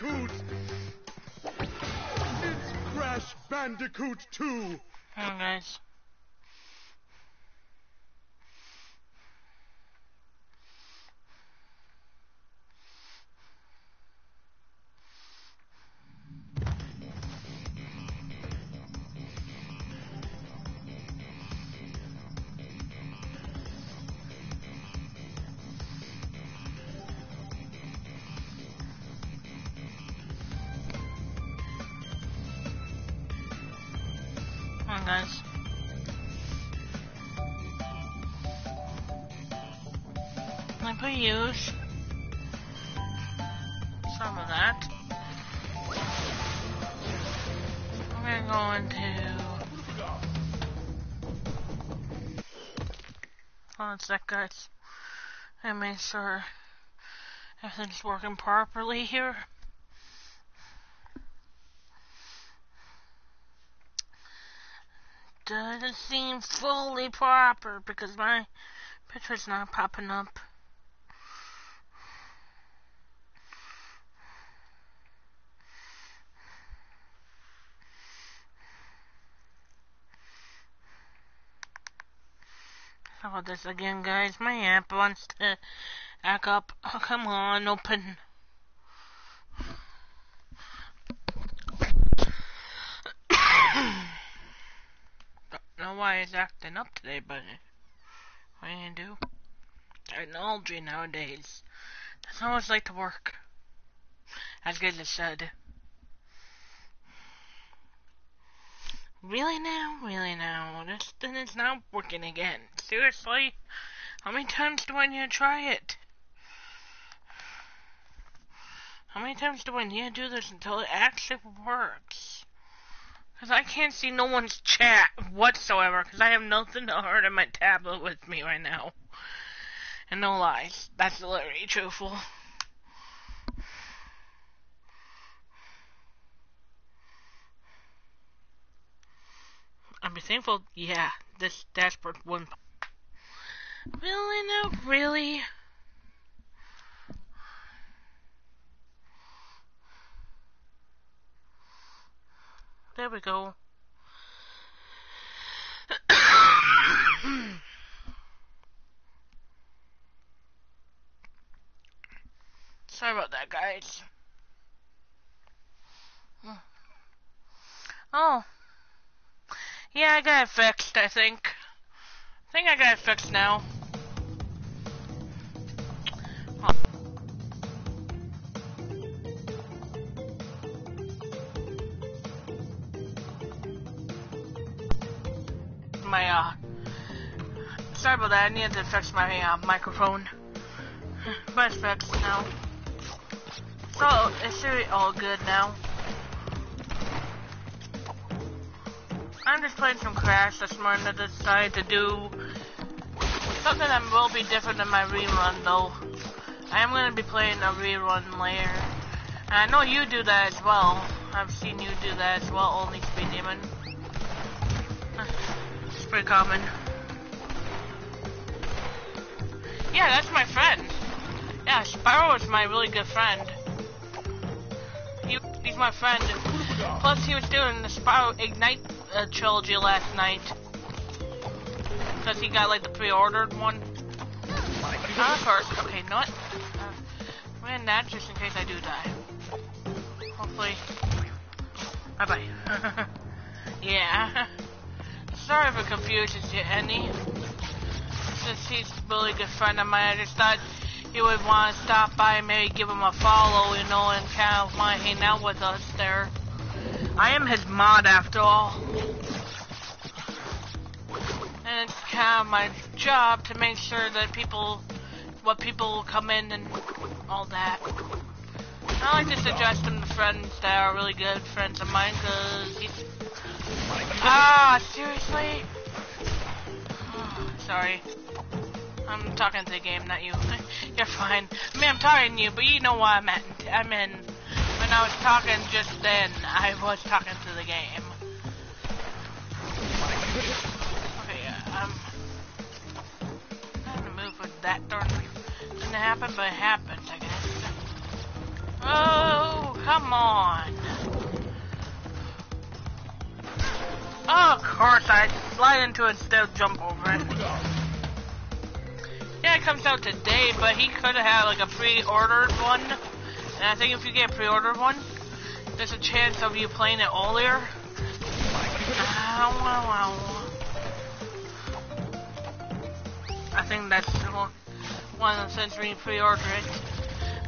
Bandicoot! It's Crash Bandicoot 2! Come on, guys. Hold on a sec, guys. And make sure everything's working properly here. Doesn't seem fully proper because my picture's not popping up. How about this again, guys? My app wants to act up. Oh, come on, open. Don't know why it's acting up today, but what are you do? Technology nowadays doesn't always like to work. As good as said. Really now? Really now? This then it's not working again. Seriously? How many times do I need to try it? How many times do I need to do this until it actually works? Because I can't see no one's chat whatsoever because I have nothing to hurt on my tablet with me right now. And no lies. That's literally truthful. I'm thankful, yeah, this dashboard one. Really? No, really? There we go. Sorry about that, guys. Oh. Yeah, I got it fixed, I think. I think I got it fixed now. My, uh... Sorry about that, I needed to fix my uh, microphone. But it's fixed now. So, it should be all good now. I'm just playing some Crash this morning. I decided to do something that will be different than my rerun, though. I am going to be playing a rerun later. And I know you do that as well. I've seen you do that as well, only Speed Demon. It's pretty common. Yeah, that's my friend. Yeah, Spyro is my really good friend. He, he's my friend. Plus, he was doing the Spyro Ignite uh, trilogy last night. Because he got like the pre-ordered one. Of course. Okay, what? Uh, ran that just in case I do die. Hopefully. Bye bye. yeah. Sorry if it confuses you any. Since he's a really good friend of mine, I just thought you would want to stop by and maybe give him a follow, you know, and kind of want to hang out with us there. I am his mod after all. And it's kind of my job to make sure that people, what people come in and all that. I like to suggest them to friends that are really good friends of mine, cause. Ah, seriously? sorry. I'm talking to the game, not you. You're fine. I mean, I'm talking to you, but you know what I meant. I mean, when I was talking just then, I was talking to the game. That darn... Didn't happen, but it happened, I guess. Oh, come on. Oh, of course, I slide into it instead of jump over it. Yeah, it comes out today, but he could have had like a pre-ordered one. And I think if you get a pre-ordered one, there's a chance of you playing it earlier. Ow, ow, ow. I think that's the one of the since we pre-ordered it.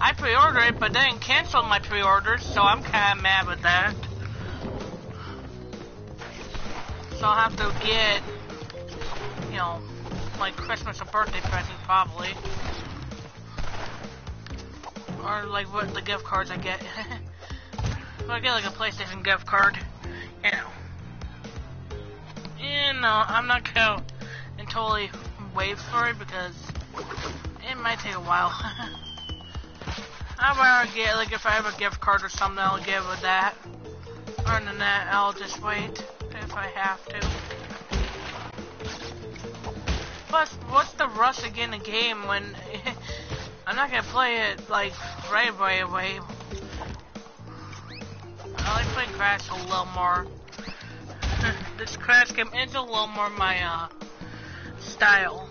I pre-ordered it, but then canceled my pre-orders, so I'm kind of mad with that. So I'll have to get, you know, like Christmas or birthday present probably. Or like what the gift cards I get. I get like a PlayStation gift card, you know. You know, I'm not gonna and totally wait for it because it might take a while. Rather get, like, if I have a gift card or something, I'll give with that. Other than that, I'll just wait if I have to. Plus, what's the rush again a game when I'm not gonna play it, like, right away away. I like playing Crash a little more. this Crash game is a little more my, uh, style.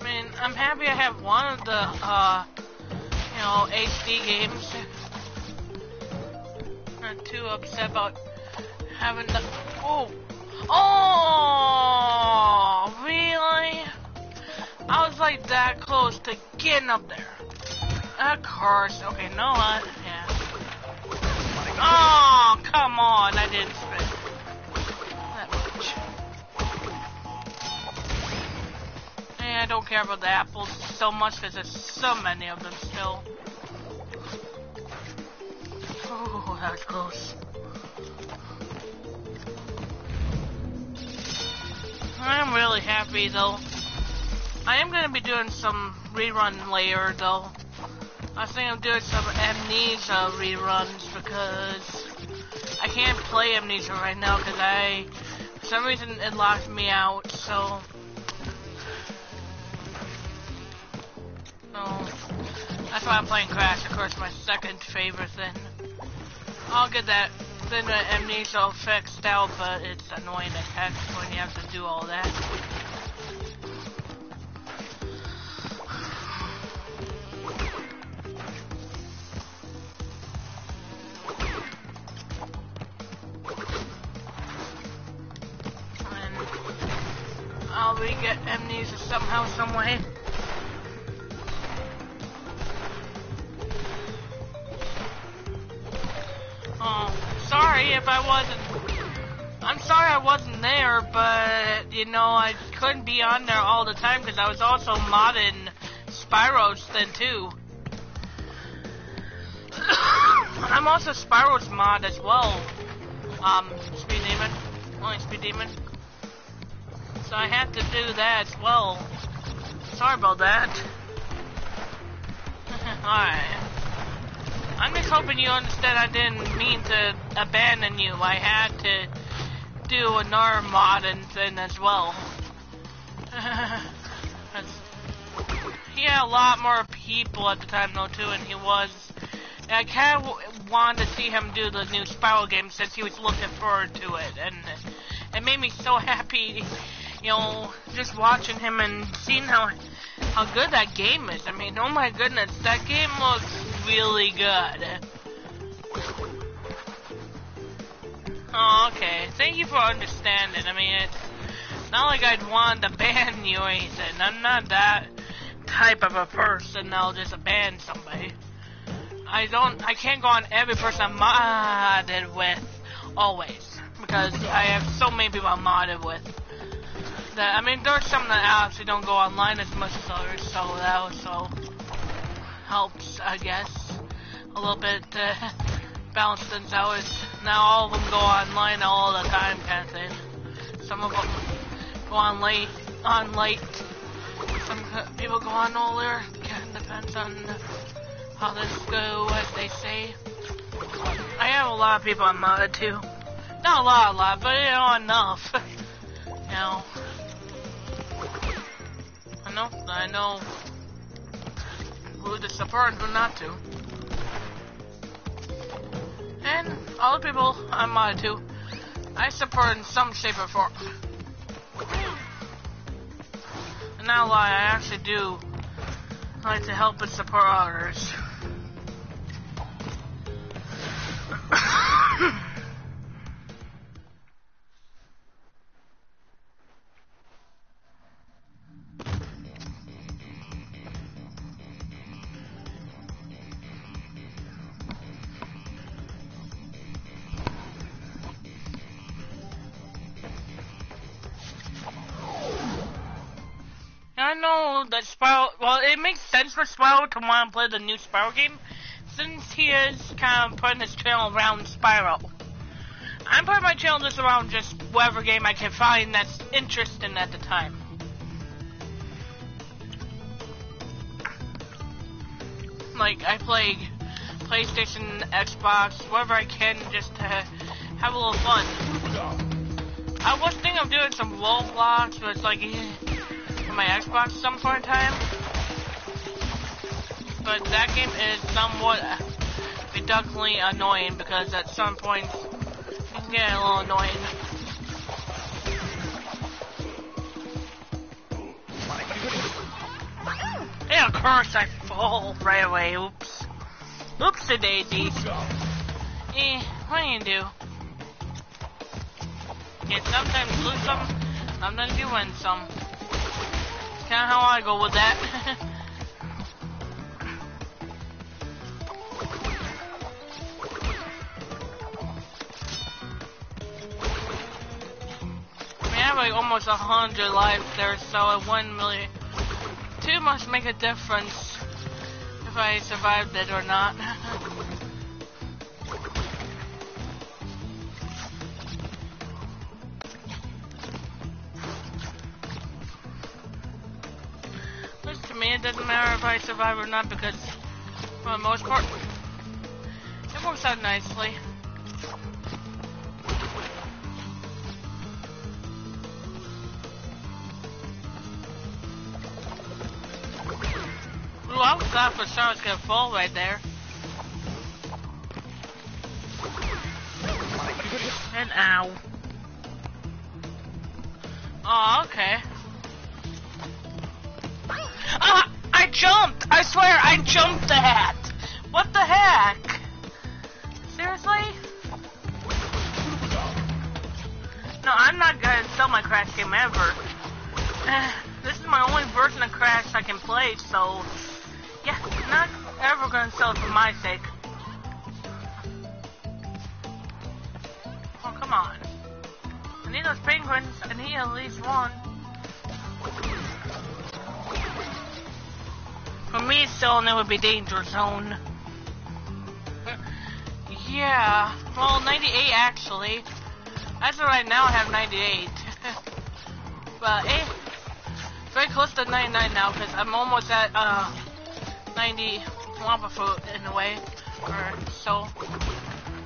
I mean, I'm happy I have one of the, uh, you know, HD games. Not too upset about having the, oh, oh, really? I was like that close to getting up there. Of course, okay, no. Oh, come on, I didn't spend that much. Yeah, I don't care about the apples so much because there's so many of them still. Oh, that was close. I'm really happy though. I am gonna be doing some rerun later though. I think I'm doing some Amnesia reruns because I can't play Amnesia right now because I, for some reason, it locked me out. So, that's why I'm playing Crash. Of course, my second favorite thing. I'll get that then the Amnesia fixed out, but it's annoying as heck when you have to do all that. I'll re-get amnesia somehow, someway. Oh, sorry if I wasn't... I'm sorry I wasn't there, but, you know, I couldn't be on there all the time because I was also modding Spyro's then, too. I'm also Spyro's mod as well. Um, Speed Demon. Only Speed Demon so I have to do that as well. Sorry about that. Alright. I'm just hoping you understand I didn't mean to abandon you. I had to do another mod and thing as well. he had a lot more people at the time though too, and he was... I kind of wanted to see him do the new Spyro game since he was looking forward to it, and it made me so happy you know, just watching him and seeing how how good that game is. I mean, oh my goodness, that game looks really good. Oh, okay. Thank you for understanding. I mean, it's not like I'd want to ban you or anything. I'm not that type of a person that'll just ban somebody. I don't, I can't go on every person I'm modded with, always. Because I have so many people I'm modded with that. I mean, there's some that actually don't go online as much as others, so that also helps, I guess, a little bit to balance things out. Now all of them go online all the time, kind of thing. Some of them go on late, on late. Some people go on earlier. Depends on how this go, as they say. I have a lot of people on modded too. Not a lot, a lot, but you know enough. you know know, I know who to support and who not to. And all the people I'm modded to, I support in some shape or form. And not lie, I actually do like to help and support others. I know that Spyro. Well, it makes sense for Spyro to want to play the new Spyro game, since he is kind of putting his channel around Spyro. I'm putting my channel just around just whatever game I can find that's interesting at the time. Like I play PlayStation, Xbox, whatever I can, just to have a little fun. I was thinking of doing some Roblox, but it's like. My Xbox some point in time. But that game is somewhat reductantly annoying because at some points it can get a little annoying. Yeah, of course I fall right away. Oops. Oops a daisies. Eh, what do you do? Yeah, sometimes lose some, sometimes you win some kind of how I go with that. I have like almost a hundred lives there, so it wouldn't really too much make a difference if I survived it or not. doesn't matter if I survive or not because, for the most part, it works out nicely. Ooh, I was thought for sure I was gonna fall right there. And ow. Oh, okay. Ah! I jumped! I swear, I jumped the hat! What the heck? Seriously? No, I'm not gonna sell my Crash game ever. this is my only version of Crash I can play, so... Yeah, not ever gonna sell it for my sake. Oh, come on. I need those penguins. I need at least one. For me, selling it would be danger zone. yeah, well, 98 actually. As of right now, I have 98. but, eh, very close to 99 now, because I'm almost at, uh, 90 Wumpa Fruit in a way, or so.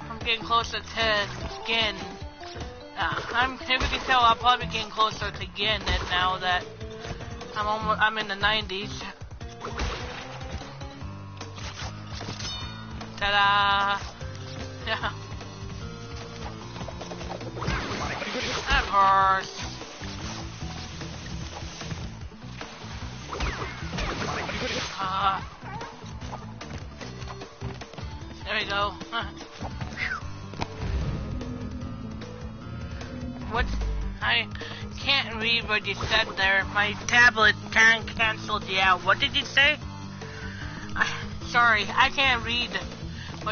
I'm getting closer to Gin. Uh, I'm, if you can tell, I'm probably getting closer to Gin now that I'm almost, I'm in the 90s. Ta-da! Yeah. Of course. Uh, there we go. what? I can't read what you said there. My tablet can't cancel you out. What did you say? Sorry, I can't read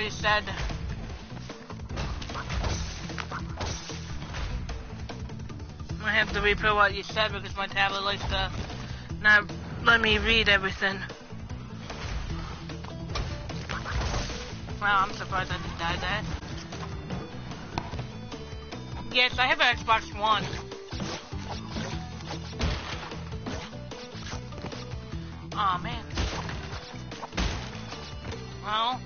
you said. I'm gonna have to repeat what you said because my tablet likes to not let me read everything. Wow, I'm surprised I didn't die that. Yes, I have an Xbox One. oh, man. Well,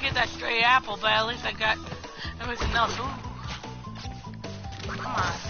didn't get that stray apple, but at least I got everything else. Ooh. Come on.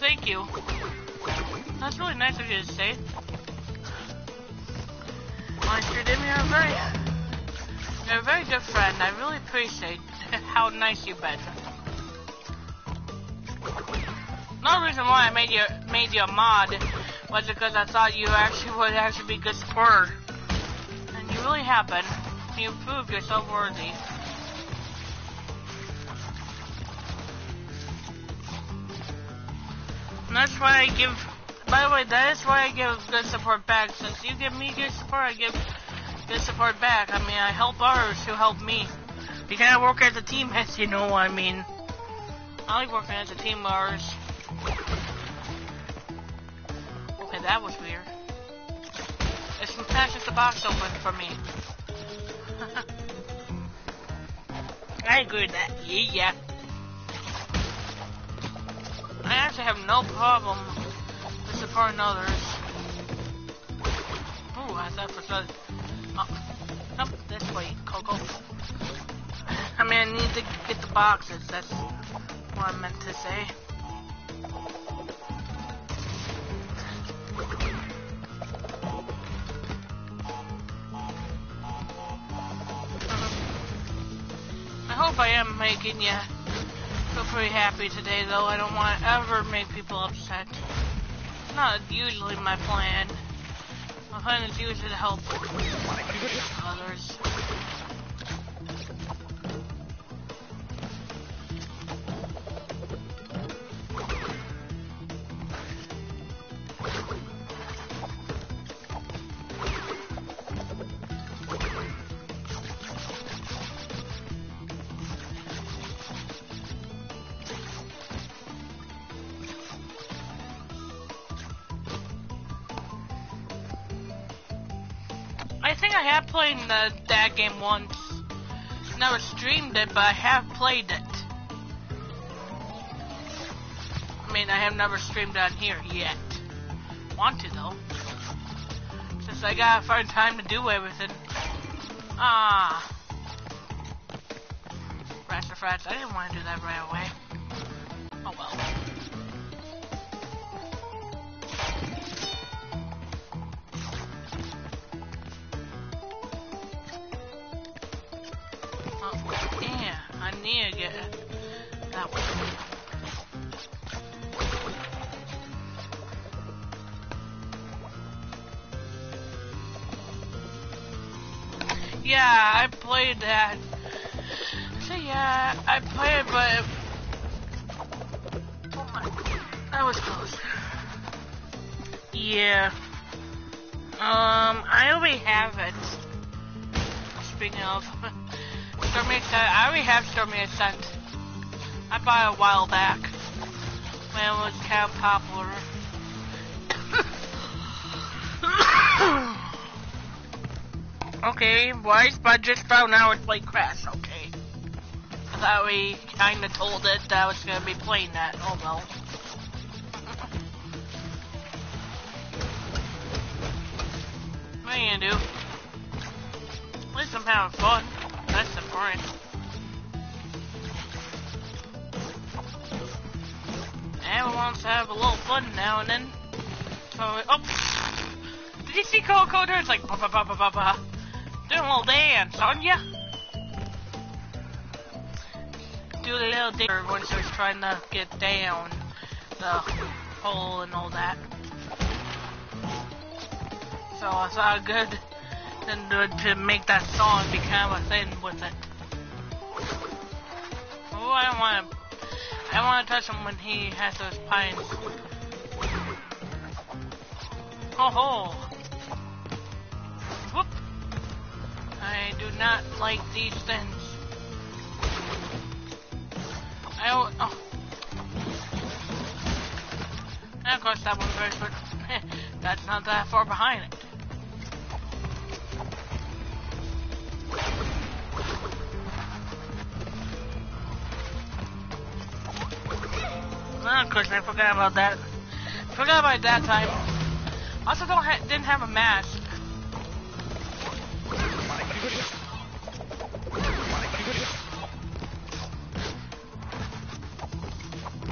Thank you. That's really nice of you to say. Monster Dim, you're a very, you're a very good friend. I really appreciate how nice you've been. No reason why I made you made you a mod was because I thought you actually would actually be a good supporter, and you really have been. You proved yourself worthy. Why I give. By the way, that is why I give good support back. Since you give me good support, I give good support back. I mean, I help others who help me. We gotta work as a team, as you know I mean. I like working as a team, Mars. Okay, that was weird. It's smashes the box open for me. I agree with that. Yeah, yeah. Have no problem with supporting others. Ooh, I thought for sure. Oh, nope, this way, Coco. I mean, I need to get the boxes. That's what I meant to say. Uh-huh. I hope I am making you feel pretty happy today, though. I don't want to ever make people upset. It's not usually my plan. My plan is usually to help others. Streamed it, but I have played it. I mean, I have never streamed on here yet. Want to though. Since I gotta find time to do everything. Ah. Rats rats, I didn't want to do that right away. Yeah. Um, I already have it. Speaking of, Stormy Ascent, I already have Stormy Ascent. I bought it a while back when it was kind of popular. okay, Weiss, but I just found out it's like Crash, okay. I thought we kinda told it that I was gonna be playing that, oh well. Gonna do? At least I'm having fun. That's the point. Everyone wants to have a little fun now and then. Oh, so, oh, Did you see Coco It's like ba ba ba ba ba ba, doing a little dance, aren't ya? Do a little dance she was trying to get down the hole and all that. So I thought good then to make that song become a thing with it. Oh, I don't want to. I want to touch him when he has those pines. Oh ho! Whoop! I do not like these things. I don't. Oh. And of course that one first, but that's not that far behind it. Oh, of course, I forgot about that. Forgot about that time. Also, don't ha didn't have a mask.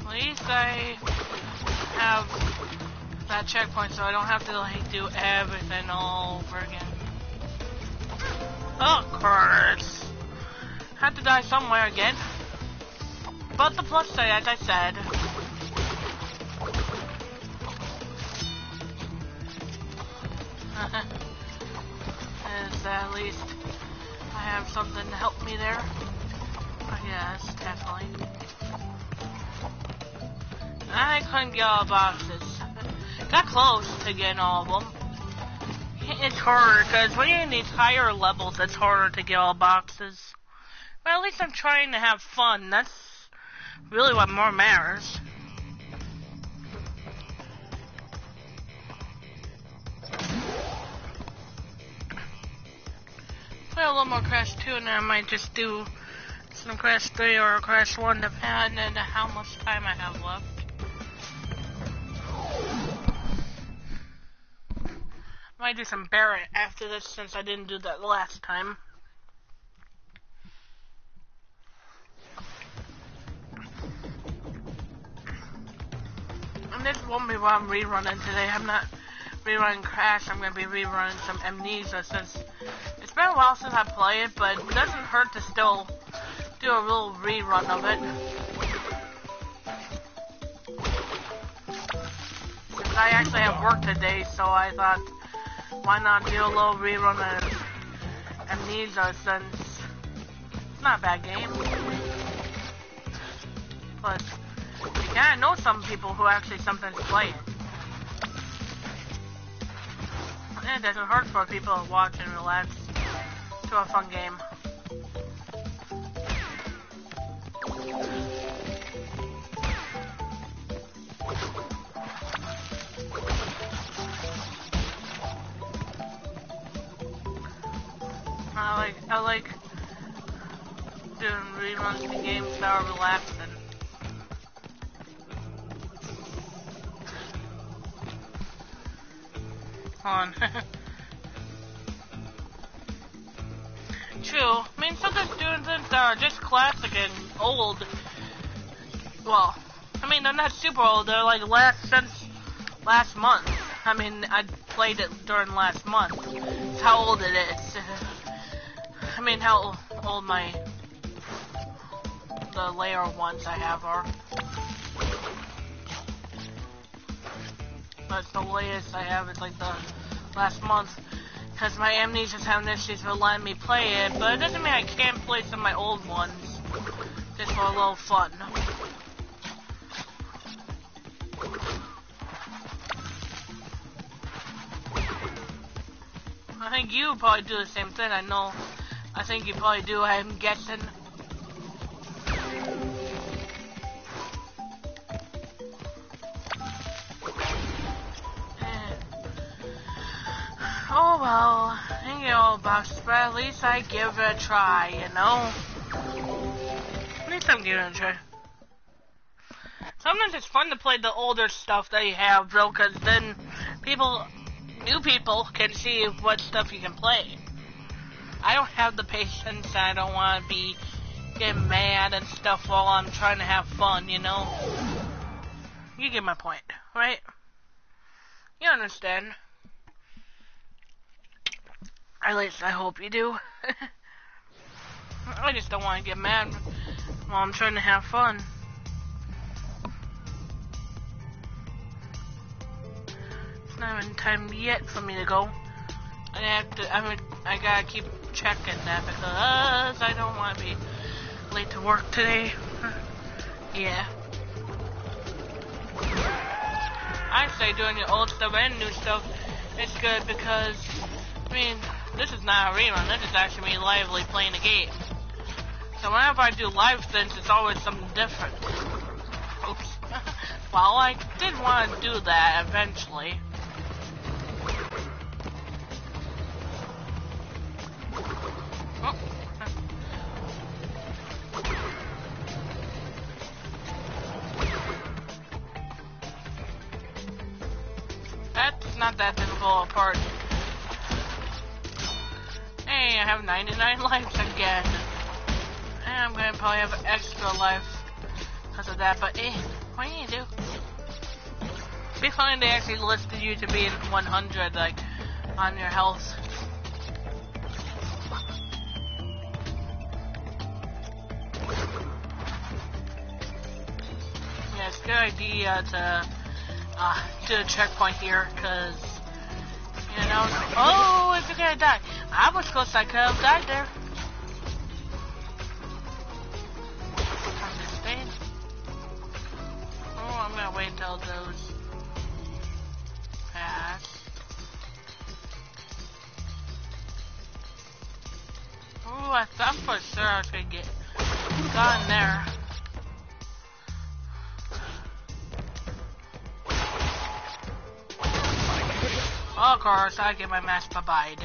At least I have that checkpoint, so I don't have to like do everything all over again. Of course. Had to die somewhere again. But the plus side, as I said, Uh, uh, Is uh, at least I have something to help me there. Oh, yes, definitely. I couldn't get all boxes. Got close to getting all of them. It's harder, because when you're in these higher levels, it's harder to get all boxes. But at least I'm trying to have fun. That's really what more matters. Play a little more Crash 2 and then I might just do some Crash 3 or Crash 1 depending on how much time I have left. I Might do some Barret after this since I didn't do that last time. And this won't be what I'm rerunning today. I'm not rerunning Crash. I'm going to be rerunning some Amnesia since it's been a while since I played it, but it doesn't hurt to still do a little rerun of it. Since I actually have work today, so I thought, why not do a little rerun of Amnesia since it's not a bad game. But yeah, I know some people who actually sometimes play it. It doesn't hurt for people to watch and relax to a fun game. I like I like doing reruns of games that are relaxing. On. True. I mean, sometimes that are just classic and old. Well, I mean, they're not super old. They're like last since last month. I mean, I played it during last month. It's how old it is. I mean, how old my the layer ones I have are. But the latest I have is like the last month because my Amnesia's having issues with letting me play it, but it doesn't mean I can't play some of my old ones, just for a little fun. I think you probably do the same thing, I know. I think you probably do, I'm guessing. Oh well, I get all boxes, but at least I give it a try, you know? At least I'm giving it a try. Sometimes it's fun to play the older stuff that you have, though, because then people, new people, can see what stuff you can play. I don't have the patience, I don't want to be getting mad and stuff while I'm trying to have fun, you know? You get my point, right? You understand. At least I hope you do. I just don't want to get mad while I'm trying to have fun. It's not even time yet for me to go. I have to. I mean, I gotta keep checking that because I don't want to be late to work today. yeah. I say doing the old stuff and new stuff, it's good because, I mean, this is not a rerun. This is actually me lively playing the game. So whenever I do live things, it's always something different. Oops. well, I did want to do that eventually. That's not that difficult a part. Hey, I have 99 lives again. And I'm gonna probably have extra life because of that, but eh, what do you do? It'd Be fine they actually listed you to be in 100, like, on your health. Yeah, it's a good idea to uh, do a checkpoint here, because, you know, oh, if you're gonna die. I was close, I could have died there. Oh, I'm gonna wait until those pass. Oh, I thought for sure I could get gone there. Of course, I get my mask abide.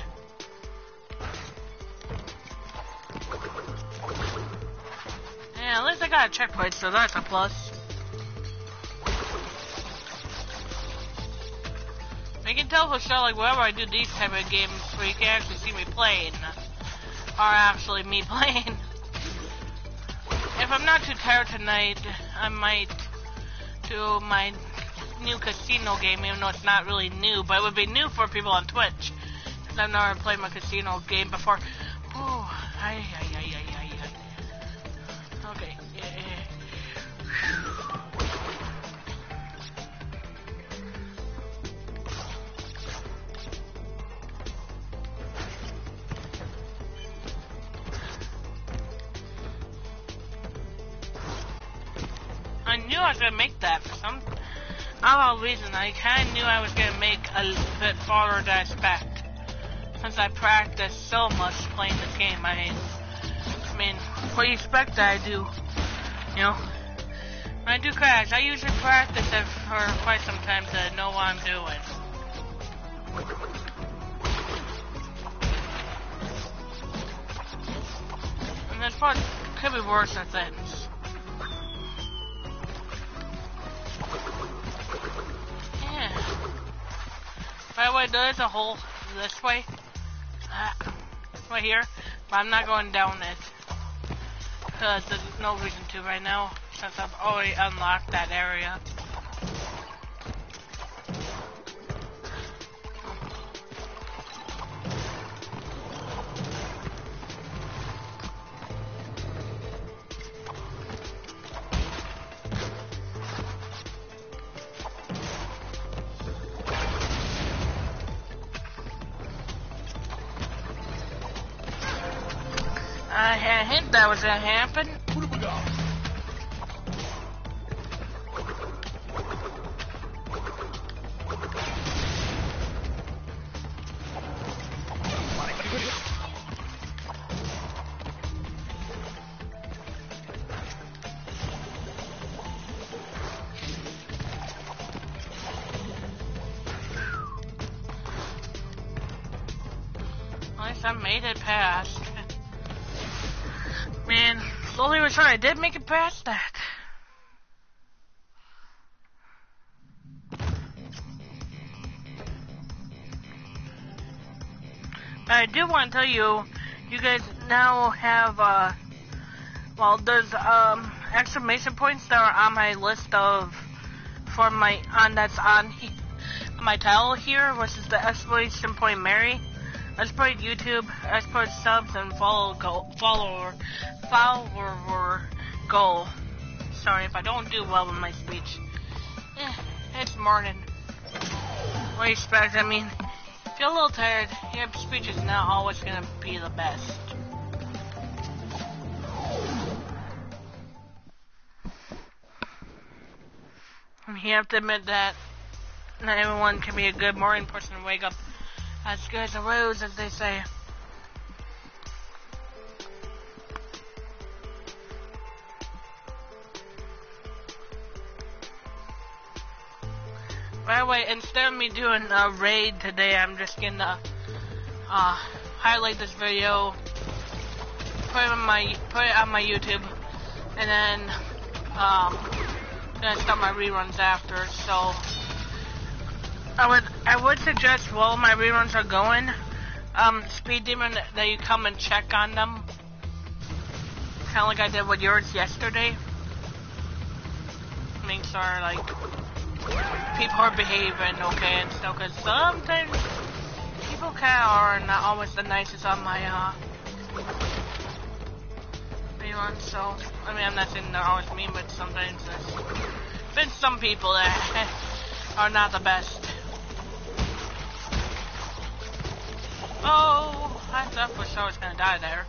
Yeah, at least I got a checkpoint, so that's a plus. I can tell for sure, like, whenever I do these type of games where you can actually see me playing, or actually me playing. if I'm not too tired tonight, I might do my new casino game, even though it's not really new, but it would be new for people on Twitch. I've never played my casino game before. Ooh, ay, ay, ay, ay, that for some odd reason. I kind of knew I was gonna make a bit farther than I expect. Since I practiced so much playing this game, I mean, I mean, what do you expect that I do? You know, when I do crash, I usually practice it for quite some time to know what I'm doing. And this part could be worse than things. By the way, there is a hole this way. Uh, right here. But I'm not going down it. Because there's no reason to right now. Since I've already unlocked that area. That happen. Want to tell you, you guys now have, uh, well, there's, um, exclamation points that are on my list of, for my, on, that's on he, my title here, which is the exclamation point Mary. Let's YouTube. Put subs and follow goal, follower, follower goal. Sorry if I don't do well with my speech. Eh, it's morning. What do you expect? I mean, you're a little tired, your speech is not always gonna be the best. You have to admit that not everyone can be a good morning person and wake up as good as a rose, as they say. By the way, instead of me doing a raid today, I'm just gonna uh, highlight this video, put it on my put it on my YouTube, and then um, gonna start my reruns after. So I would I would suggest while my reruns are going, um, Speed Demon that you come and check on them, kind of like I did with yours yesterday. Make sure like people are behaving okay and stuff. Cause sometimes people kind are not always the nicest on my uh reruns. So I mean I'm not saying they're always mean, but sometimes there's been some people that are not the best. Oh, I thought for sure I was gonna die there.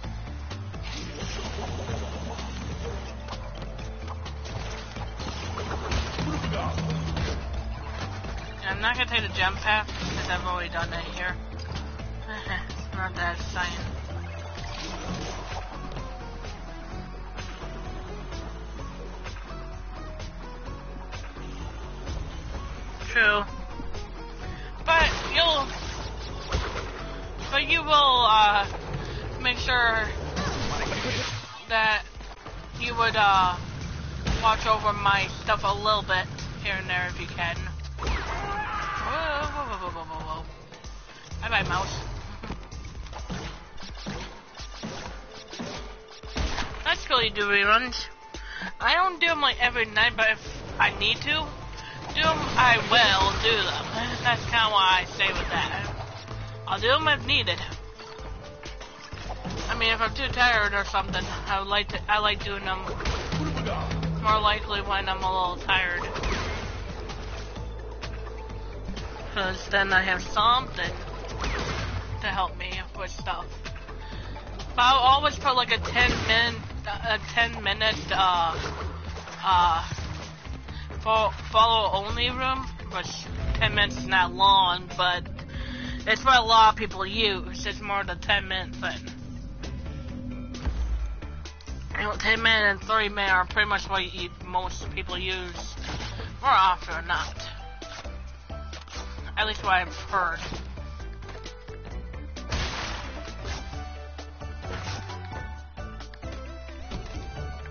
I'm not gonna take the jump path because I've already done that here. it's not that exciting. True. But you'll but you will uh, make sure that you would uh, watch over my stuff a little bit here and there if you can. Whoa, whoa, whoa, whoa. Bye bye, mouse. Cool you do reruns. I don't do them like every night, but if I need to do them, I will do them. That's kind of why I say with that. I'll do them if needed. I mean, if I'm too tired or something, I like to. I like doing them more likely when I'm a little tired, because then I have something to help me with stuff. But I'll always put like a 10 minute, a 10 minute, uh, uh, follow only room, which 10 minutes is not long, but it's what a lot of people use. It's more the 10 minute thing. You know, 10 minute and 30 minute are pretty much what most people use more often than not. At least what I've heard.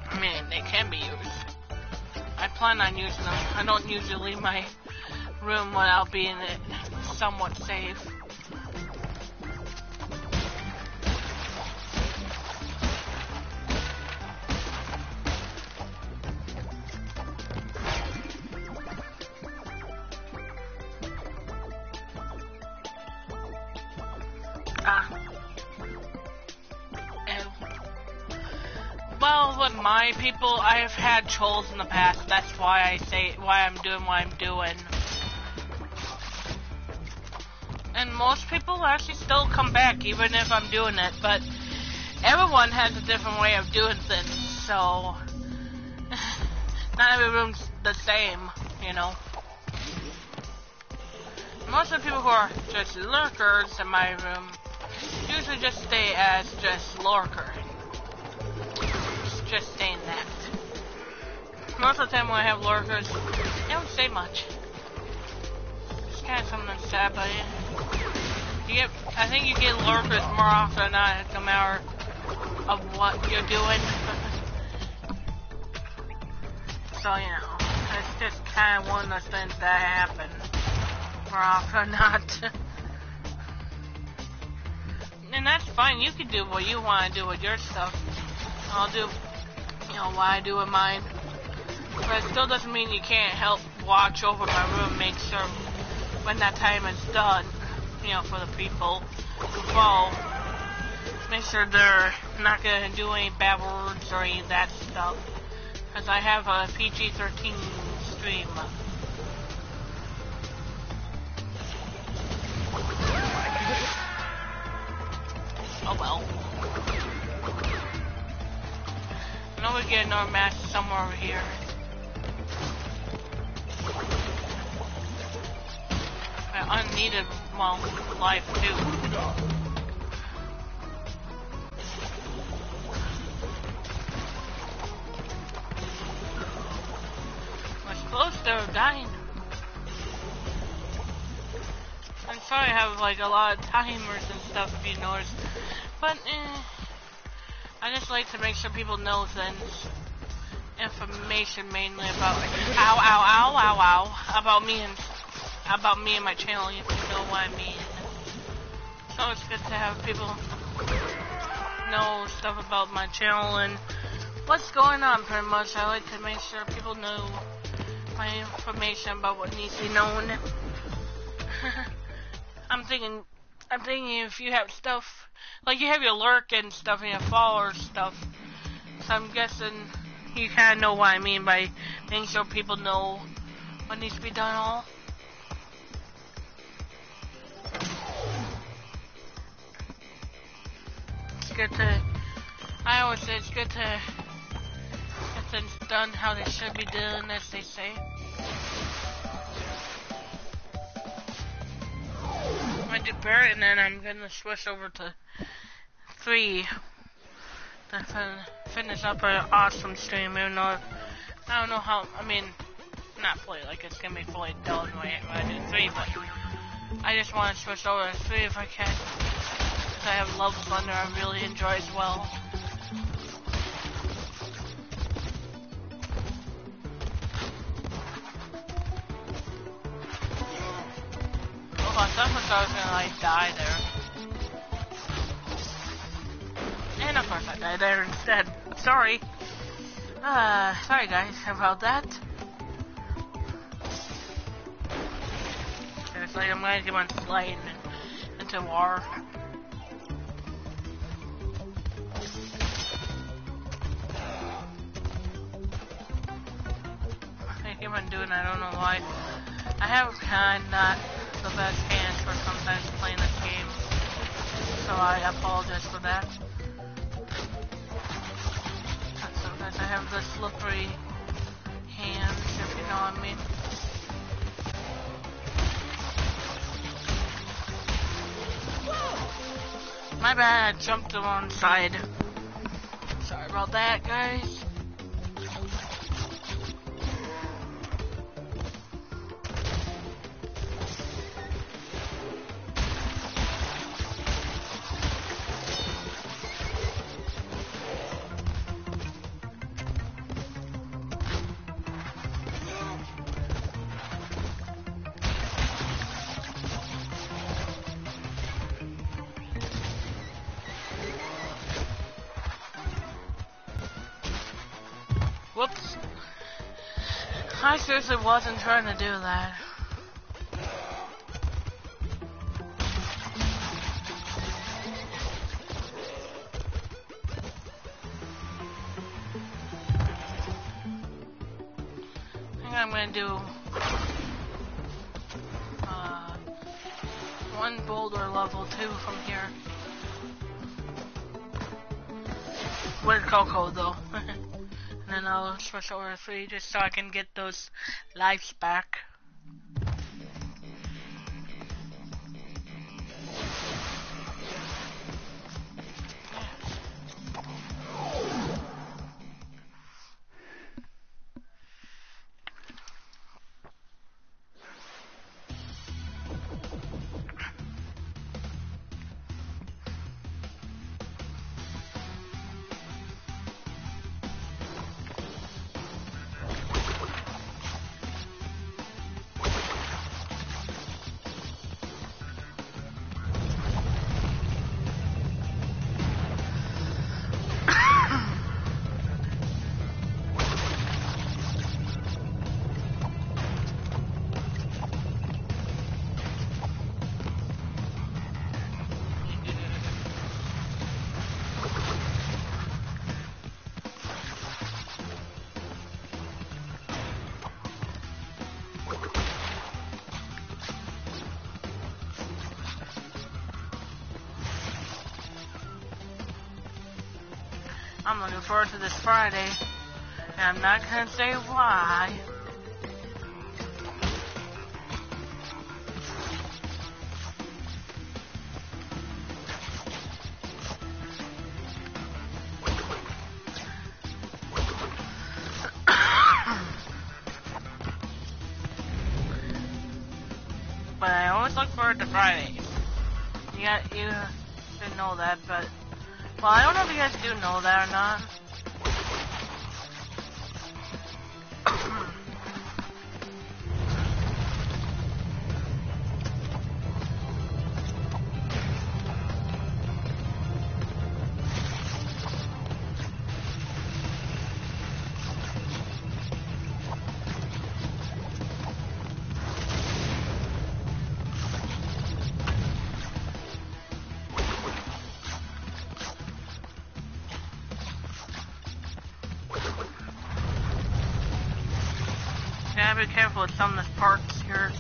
I mean, they can be used. I plan on using them. I don't usually leave my room without being somewhat safe. People, I've had trolls in the past. That's why I say why I'm doing what I'm doing. And most people actually still come back even if I'm doing it, but everyone has a different way of doing things, so not every room's the same, you know. Most of the people who are just lurkers in my room usually just stay as just lurkers Most of the time when I have lurkers, they don't say much. It's kind of something that's sad, but you get, I think you get lurkers more often than not, no matter of what you're doing. so, you know, it's just kind of one of those things that happen more often than not. and that's fine. You can do what you want to do with your stuff. I'll do you know, what I do with mine. But it still doesn't mean you can't help watch over my room, make sure when that time is done, you know, for the people fall. Make sure they're not gonna do any bad words or any of that stuff. Cause I have a PG-13 stream. Oh well. I know we get another match somewhere over here. Unneeded, well, life too. Close to dying. I'm sorry I have like a lot of timers and stuff if you notice. But eh, I just like to make sure people know things. Information mainly about ow ow ow ow ow about me and about me and my channel, you know what I mean. So it's good to have people know stuff about my channel and what's going on pretty much. I like to make sure people know my information about what needs to be known. I'm thinking I'm thinking if you have stuff like you have your lurk and stuff and your follower stuff. So I'm guessing you kinda know what I mean by making sure people know what needs to be done all. Good to, I always say it's good to get things done how they should be done, as they say. I'm gonna do Barret and then I'm gonna switch over to 3 to finish up an awesome stream, even though I don't know how, I mean, not fully, like it's gonna be fully done when I do 3, but I just want to switch over to 3 if I can. I have Love Thunder I really enjoy as well. Oh, I thought I was gonna like die there. And of course I died there instead. Sorry. Uh, sorry guys how about that. It's like I'm gonna get on sliding into war. I don't know why. I have kind not the best hands for sometimes playing this game, so I apologize for that. Sometimes I have the slippery hands, if you know what I mean. My bad, jumped to one side. Sorry about that, guys. Seriously wasn't trying to do that. I I'm gonna do uh, one boulder level two from here. With Coco though. then I'll switch over to 3 just so I can get those lives back. Forward to this Friday. And I'm not gonna say why. but I always look forward to Fridays. You got, you know that, but well, I don't know if you guys do know that or not. Be careful with some of the parts here.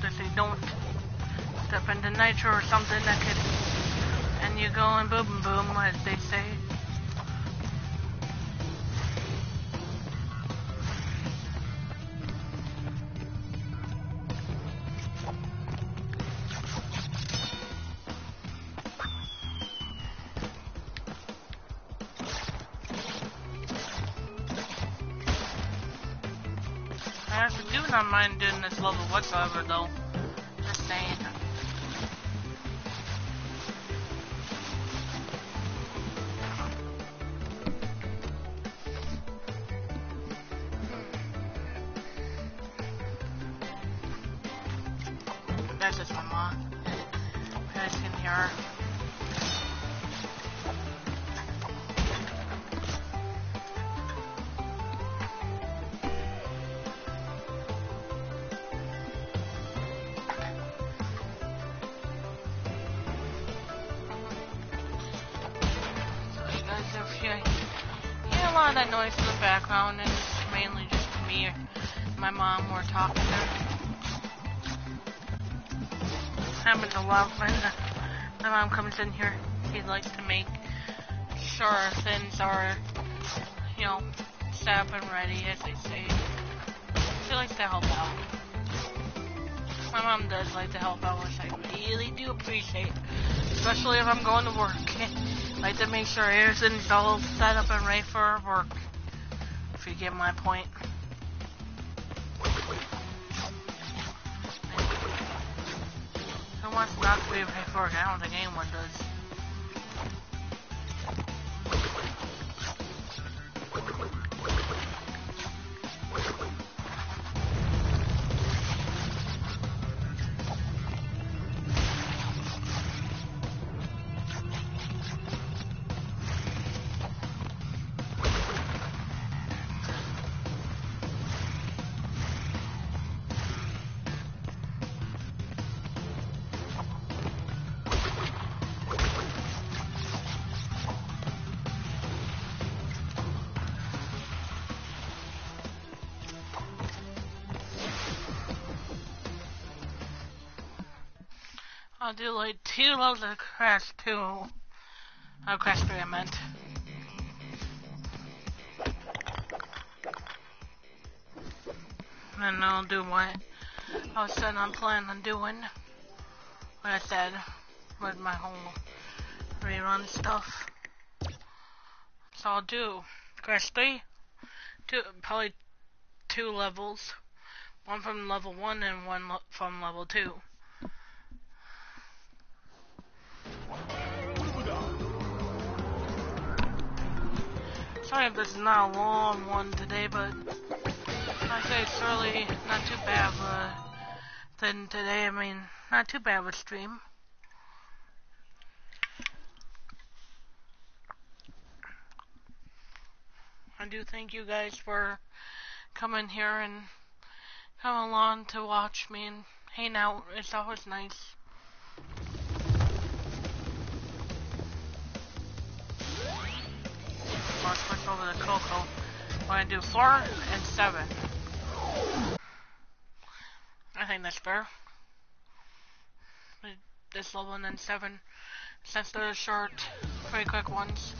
That they don't step into nitro or something that could, and you go and boom boom, as they say. Whatsoever, though. Just saying. That's just my mom. You guys can Lot when uh, my mom comes in here. She likes to make sure things are, you know, set up and ready, as they say. She likes to help out. My mom does like to help out, which I really do appreciate. Especially if I'm going to work. like to make sure everything's all set up and ready for work. If you get my point. To for work? I don't think anyone does. I'll do like two loads of Crash 2. Oh, Crash 3 I meant. And I'll do what I was set on plan on doing. What I said with my whole rerun stuff. So I'll do Crash 3, two, probably two levels. One from level 1 and one from level 2. Sorry if this is not a long one today, but I say it's really not too bad. Uh, but then today, I mean, not too bad of a stream. I do thank you guys for coming here and coming along to watch me and hang out. It's always nice. I'll switch over to Coco. We're gonna do four and seven. I think that's fair. This level and then seven, since they're short. pretty quick ones.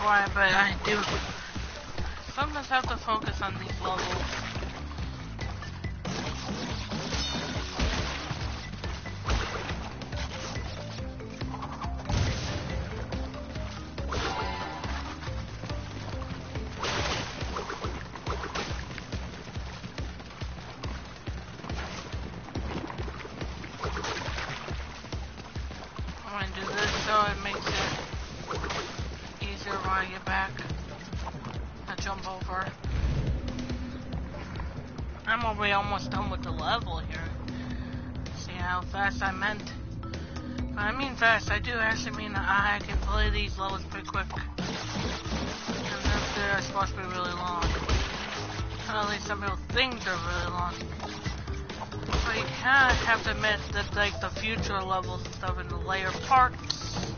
Quiet, but I do sometimes have to focus on these levels. Have to admit that like the future levels and stuff in the later parts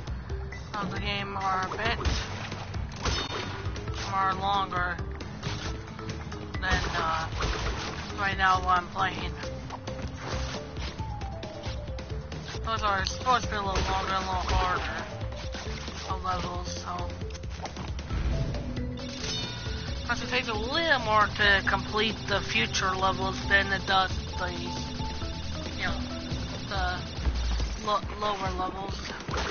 of the game are a bit more longer than uh, right now what I'm playing. Those are supposed to be a little longer and a little harder the levels, so it takes a little more to complete the future levels than it does the you know the lo lower levels.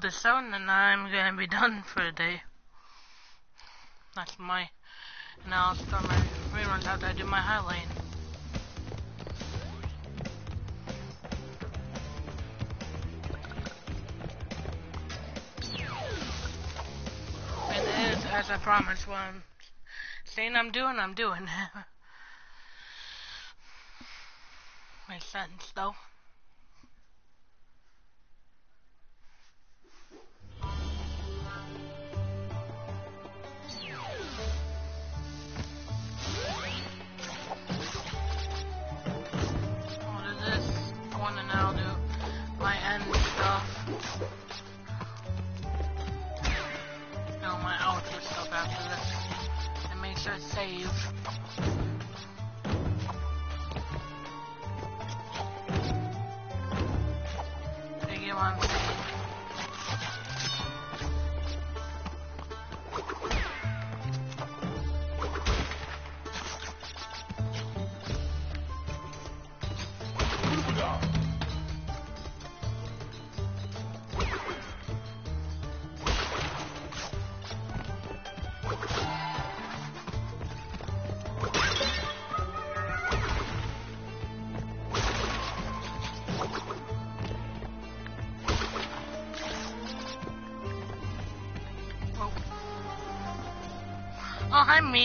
The seven and I'm gonna be done for the day. That's my. Now I'll start my reruns after I do my highlight. And it is, as I promised, what I'm saying I'm doing, I'm doing. Makes sense, though.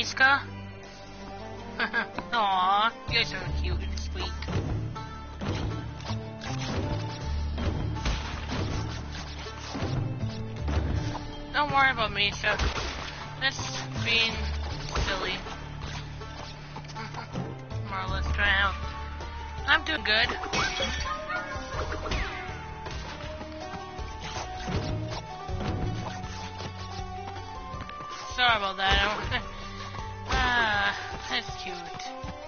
Oh, hi, Miska. Aw, you're so cute and sweet. Don't worry about Misha. That's being silly. Marla's trying out. I'm doing good. Sorry about that. cute.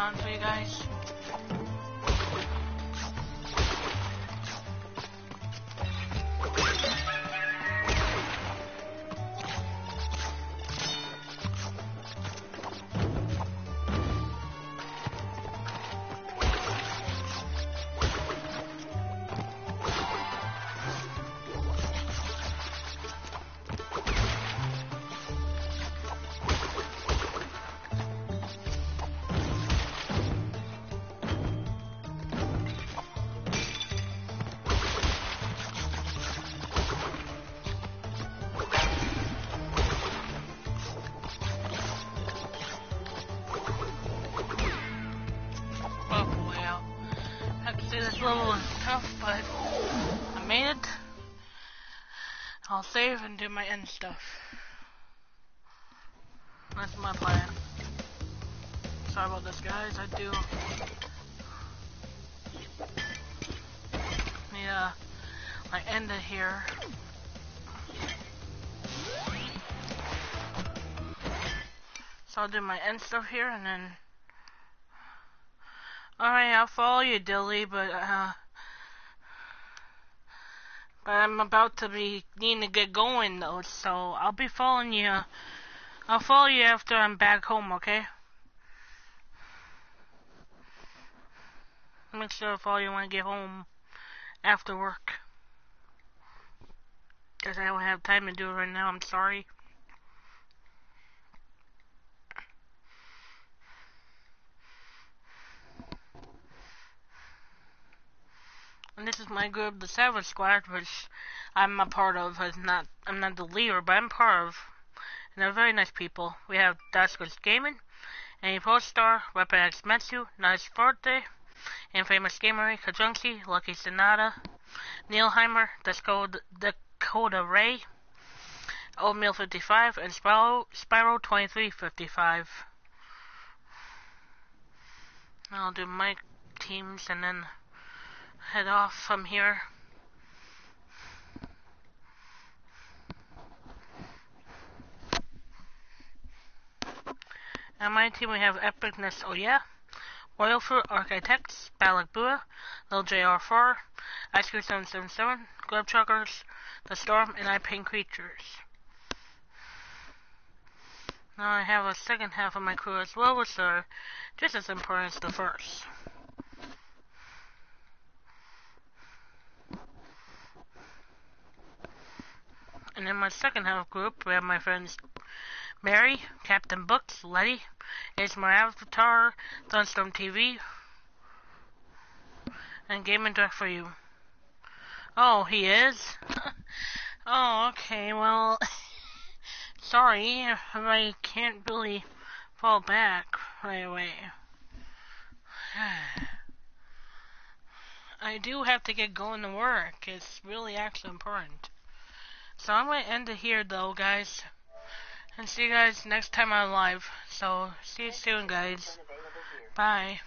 On for you guys. Do my end stuff. That's my plan. Sorry about this, guys. I do. Yeah, I end it here. So I'll do my end stuff here and then. Alright, I'll follow you, Dilly, but, uh... But I'm about to be needing to get going, though, so I'll be following you. I'll follow you after I'm back home, okay? Make sure to follow you when I get home after work. Because I don't have time to do it right now, I'm sorry. And this is my group, the Savage Squad, which I'm a part of. As not, I'm not the leader, but I'm part of. And they're very nice people. We have Daskus Gaming, Annie Postar, Weapon X Metsu, Nice Forte, Infamous Gamery, Kajunki, Lucky Sonata, Neilheimer, Dakota, Dakota Ray, Oatmeal 55, and Spyro, Spyro 2355. I'll do my teams and then head off from here. On my team we have Epicness Oh Yeah, Royal Fruit Architects, Balak Bua, Lil JR4, Ice Cream 777, Glove Truckers, The Storm, and I Paint Creatures. Now I have a second half of my crew as well, which are just as important as the first. And in my second half group, we have my friends Mary, Captain Books, Letty, Is My Avatar, Sunstorm TV, and Gaming Direct for You. Oh, he is? oh, okay, well, sorry I can't really fall back right away. I do have to get going to work. It's really actually important. So I'm going to end it here, though, guys. And see you guys next time I'm live. So, see you soon, guys. Bye.